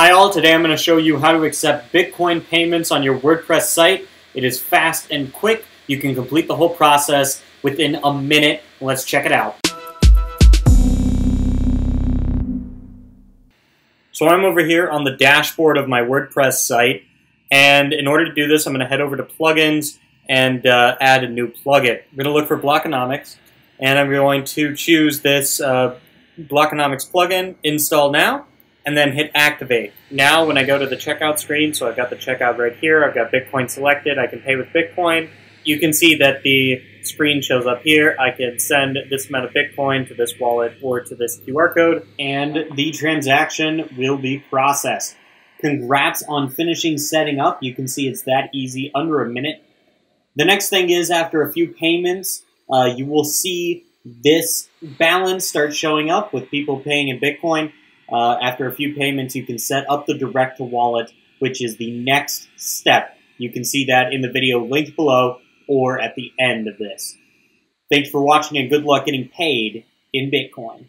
Hi all, today I'm going to show you how to accept Bitcoin payments on your WordPress site. It is fast and quick. You can complete the whole process within a minute. Let's check it out. So I'm over here on the dashboard of my WordPress site, and in order to do this, I'm going to head over to plugins and uh, add a new plugin. I'm going to look for Blockonomics, and I'm going to choose this uh, Blockonomics plugin, install now, and then hit activate. Now when I go to the checkout screen, so I've got the checkout right here, I've got Bitcoin selected, I can pay with Bitcoin. You can see that the screen shows up here. I can send this amount of Bitcoin to this wallet or to this QR code, and the transaction will be processed. Congrats on finishing setting up. You can see it's that easy, under a minute. The next thing is after a few payments, uh, you will see this balance start showing up with people paying in Bitcoin. Uh, after a few payments, you can set up the direct to wallet, which is the next step. You can see that in the video linked below or at the end of this. Thanks for watching and good luck getting paid in Bitcoin.